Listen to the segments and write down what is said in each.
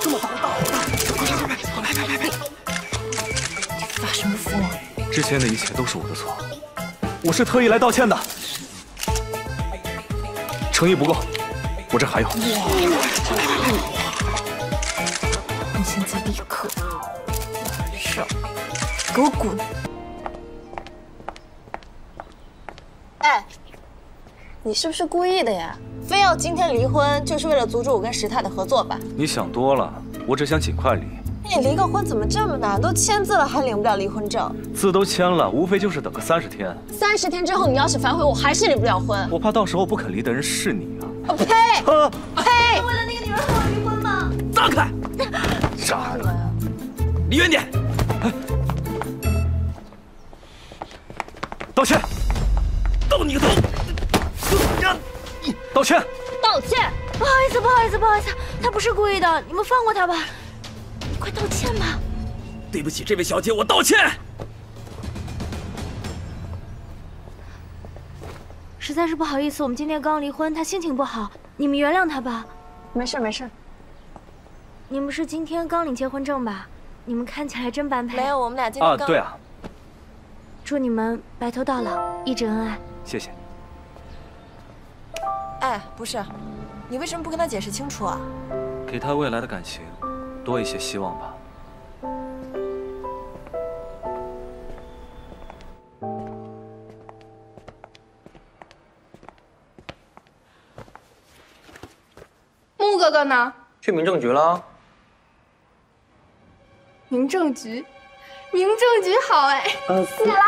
这么大的大火，快快快，快拍拍拍拍！你发什么疯？之前的一切都是我的错，我是特意来道歉的。诚意不够，我这还有。你现在立刻上，给我滚！哎，你是不是故意的呀？非要今天离婚，就是为了阻止我跟石太的合作吧？你想多了，我只想尽快离。你离个婚怎么这么难？都签字了还领不了离婚证？字都签了，无非就是等个三十天。三十天之后你要是反悔，我还是离不了婚。我怕到时候不肯离的人是你啊！呸！呸！为了那个女人和我离婚吗？让开！渣男！离远点！道歉！道你个头！道歉！道歉！不好意思，不好意思，不好意思，他不是故意的，你们放过他吧。快道歉吧！对不起，这位小姐，我道歉。实在是不好意思，我们今天刚离婚，他心情不好，你们原谅他吧。没事没事。你们是今天刚领结婚证吧？你们看起来真般配。没有，我们俩今天刚……啊，对啊。祝你们白头到老，一直恩爱。谢谢。哎，不是，你为什么不跟他解释清楚啊？给他未来的感情多一些希望吧。木哥哥呢？去民政局了。民政局，民政局好哎，谢啦。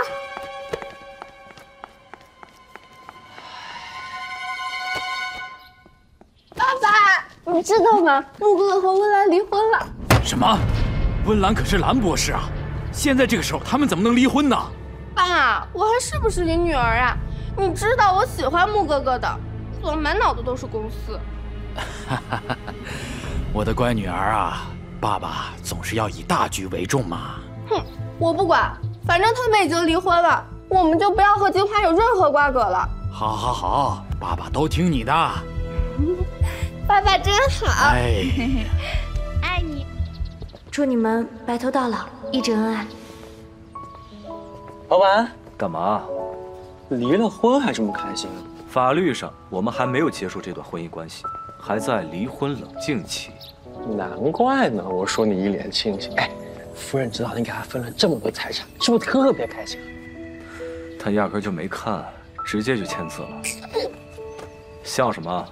你知道吗？木哥哥和温岚离婚了。什么？温岚可是蓝博士啊！现在这个时候，他们怎么能离婚呢？爸，我还是不是你女儿啊？你知道我喜欢木哥哥的，怎么满脑子都是公司？我的乖女儿啊，爸爸总是要以大局为重嘛。哼，我不管，反正他们已经离婚了，我们就不要和金花有任何瓜葛了。好，好，好，爸爸都听你的。爸爸真好。哎，爱你。祝你们白头到老，一直恩爱。老板，干嘛？离了婚还这么开心？法律上我们还没有结束这段婚姻关系，还在离婚冷静期。难怪呢，我说你一脸庆幸。哎，夫人知道你给他分了这么多财产，是不是特别开心？他压根就没看，直接就签字了。笑什么？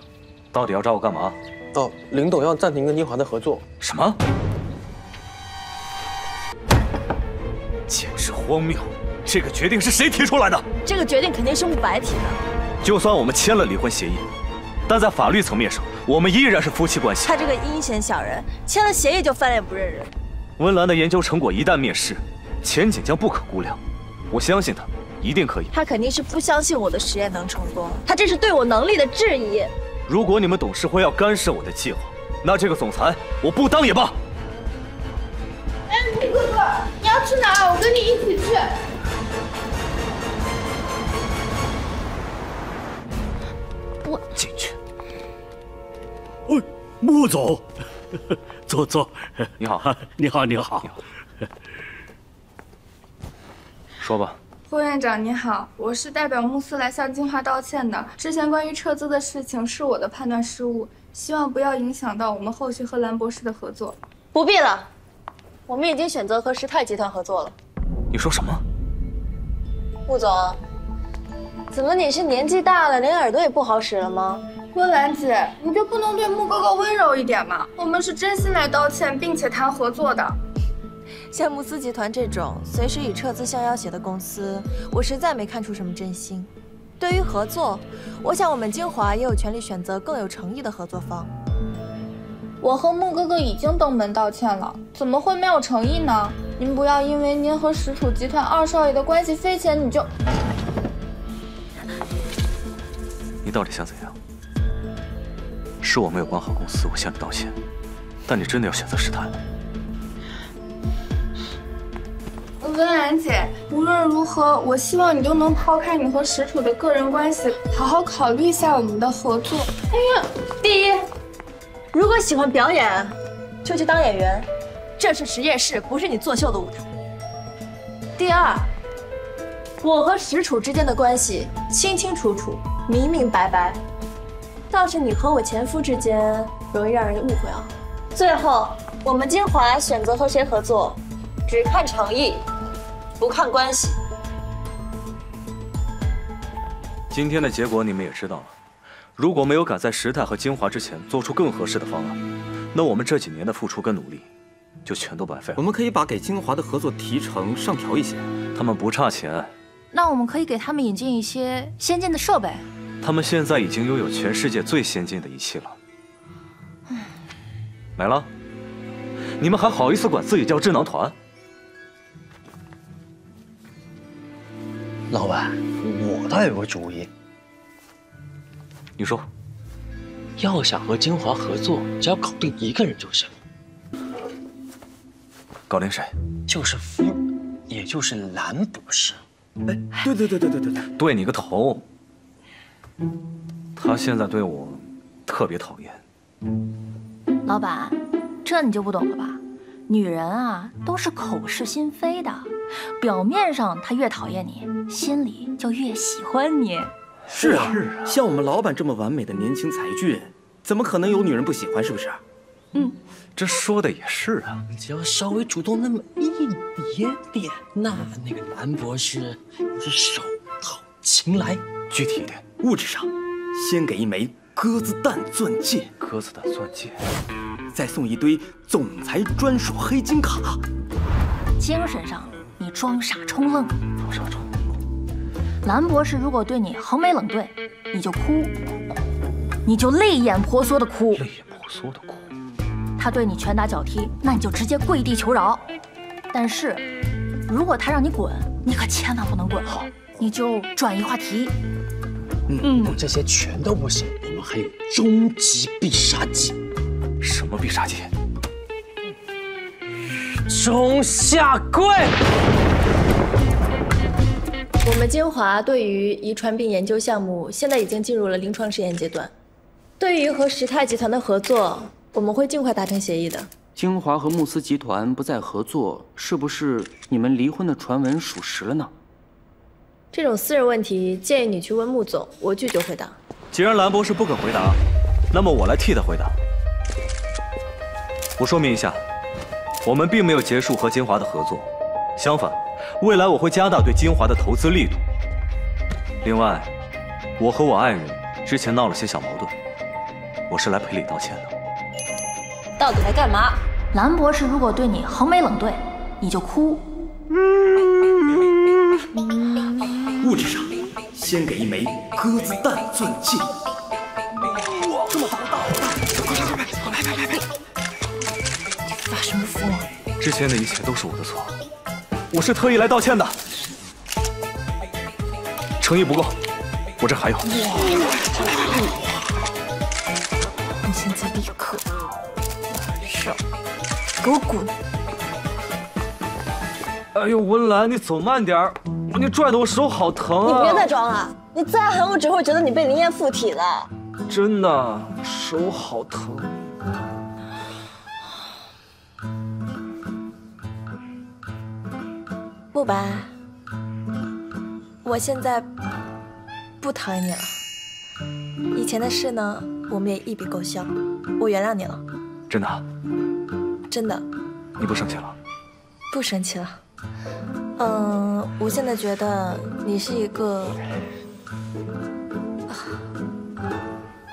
到底要找我干嘛？哦，林董要暂停跟金华的合作。什么？简直荒谬！这个决定是谁提出来的？这个决定肯定是慕白提的。就算我们签了离婚协议，但在法律层面上，我们依然是夫妻关系。他这个阴险小人，签了协议就翻脸不认人。温岚的研究成果一旦面世，前景将不可估量。我相信他，一定可以。他肯定是不相信我的实验能成功，他这是对我能力的质疑。如果你们董事会要干涉我的计划，那这个总裁我不当也罢。哎，木哥哥，你要去哪儿？我跟你一起去。我进去。喂，穆总，坐 坐。你好，你好，你好。说吧。副院长你好，我是代表慕斯来向金华道歉的。之前关于撤资的事情是我的判断失误，希望不要影响到我们后续和蓝博士的合作。不必了，我们已经选择和时泰集团合作了。你说什么？穆总，怎么你是年纪大了，连耳朵也不好使了吗？温岚姐，你就不能对穆哥哥温柔一点吗？我们是真心来道歉，并且谈合作的。像慕斯集团这种随时以撤资相要挟的公司，我实在没看出什么真心。对于合作，我想我们精华也有权利选择更有诚意的合作方。我和穆哥哥已经登门道歉了，怎么会没有诚意呢？您不要因为您和石楚集团二少爷的关系匪浅，你就……你到底想怎样？是我没有管好公司，我向你道歉。但你真的要选择时泰？温岚姐，无论如何，我希望你都能抛开你和石楚的个人关系，好好考虑一下我们的合作。哎呀，第一，如果喜欢表演，就去当演员，这是实验室，不是你作秀的舞台。第二，我和石楚之间的关系清清楚楚、明明白白，倒是你和我前夫之间容易让人误会啊。最后，我们金华选择和谁合作，只看诚意，不看关系。今天的结果你们也知道了，如果没有赶在时态和精华之前做出更合适的方案，那我们这几年的付出跟努力，就全都白费了。我们可以把给精华的合作提成上调一些，他们不差钱，那我们可以给他们引进一些先进的设备。他们现在已经拥有全世界最先进的仪器了。没了？你们还好意思管自己叫智囊团？老板，我倒有个主意。你说，要想和金华合作，只要搞定一个人就行。搞定谁？就是夫人，也就是蓝博士。哎，对对对对对对对，对你个头！他现在对我特别讨厌。老板，这你就不懂了吧？女人啊，都是口是心非的。表面上她越讨厌你，心里就越喜欢你。是啊，像我们老板这么完美的年轻才俊，怎么可能有女人不喜欢？是不是？嗯，这说的也是啊。只要稍微主动那么一点点，那那个男博士是手到擒来。具体一点，物质上，先给一枚鸽子蛋钻戒，鸽子蛋钻戒，再送一堆总裁专属黑金卡。精神上。你装傻充愣，装傻充愣。蓝博士如果对你横眉冷对，你就哭，你就泪眼婆娑的哭，泪眼婆娑的哭。他对你拳打脚踢，那你就直接跪地求饶。但是，如果他让你滚，你可千万不能滚，好，你就转移话题。嗯，这些全都不行，我们还有终极必杀技。什么必杀技？中下跪。我们金华对于遗传病研究项目现在已经进入了临床试验阶段。对于和时泰集团的合作，我们会尽快达成协议的。金华和慕斯集团不再合作，是不是你们离婚的传闻属实了呢？这种私人问题，建议你去问穆总，我拒绝回答。既然蓝博士不肯回答，那么我来替他回答。我说明一下。我们并没有结束和金华的合作，相反，未来我会加大对金华的投资力度。另外，我和我爱人之前闹了些小矛盾，我是来赔礼道歉的。到底来干嘛？蓝博士如果对你横眉冷对，你就哭。物质上，先给一枚鸽子蛋钻戒。之前的一切都是我的错，我是特意来道歉的。诚意不够，我这还有。你现在立刻上，给我滚！哎呦，文兰，你走慢点儿，你拽的我手好疼啊！你别再装了，你再狠，我只会觉得你被灵验附体了。真的，手好疼。不白，我现在不讨厌你了。以前的事呢，我们也一笔勾销，我原谅你了。真的？真的。你不生气了？不生气了。嗯，我现在觉得你是一个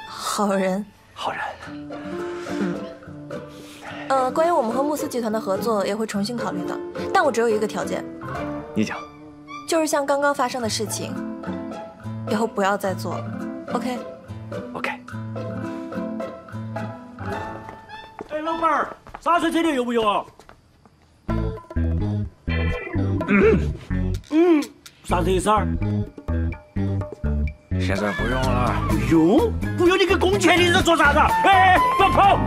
好人。好人。嗯。呃，关于我们和慕斯集团的合作，也会重新考虑的。但我只有一个条件。你讲，就是像刚刚发生的事情，以后不要再做了，OK？OK。哎，老板儿，洒水车的有没有啊？嗯嗯，啥子意思啊？现在不用了。不用？不用？你给工钱你在做啥子？哎，不要跑！